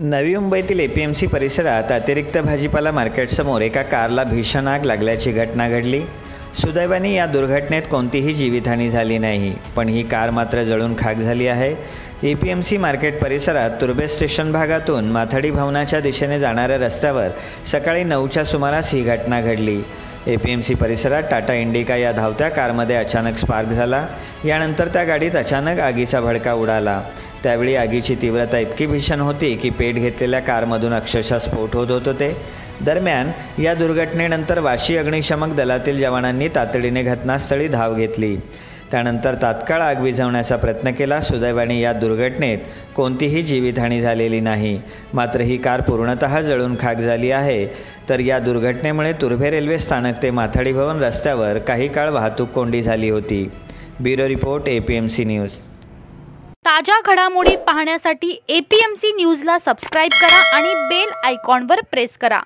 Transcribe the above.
नवी मुंबईतील ए P M C परिसरात अतिरिक्त भाजीपाला मार्केटसमोर एका कारला भीषण आग लागल्याची घटना घडली. सुदैवाने या दुर्घटनेत कोणतीही जीवितहानी झाली नाही पण ही कार मात्र जळून खाक झाली आहे. A P M C market परिसरात तुर्बे स्टेशन भागातून माथाडी भवनाच्या दिशेने जाणाऱ्या रस्त्यावर सकाळी नऊच्या सुमारास ही घटना घडली. ए पी एम सी परिसरात टाटा इंडिका या धावत्या कारमध्ये अचानक स्पार्क झाला. यानंतर त्या गाडीत अचानक आगीचा भडका उडाला. त्यावेळी आगीची तीव्रता इतकी भीषण होती की पेट घेतलेल्या कारमधून अक्षरशः स्फोट होत होत होते. दरम्यान या दुर्घटनेनंतर वाशी अग्निशमक दलातील जवानांनी तातडीने घटनास्थळी धाव घेतली. त्यानंतर तात्काळ आग विझवण्याचा प्रयत्न केला. सुदैवाने या दुर्घटनेत कोणतीही जीवितहानी झालेली नाही. मात्र ही कार पूर्णतः जळून खाक झाली आहे. तर या दुर्घटनेमुळे तुर्भे रेल्वे स्थानक ते माथाडी भवन रस्त्यावर काही काळ वाहतूक कोंडी झाली होती. Bureau report A P M C news. ताज्या घडामोडी पाहण्यासाठी एपीएमसी न्यूजला सबस्क्राईब करा आणि बेल आयकॉनवर प्रेस करा.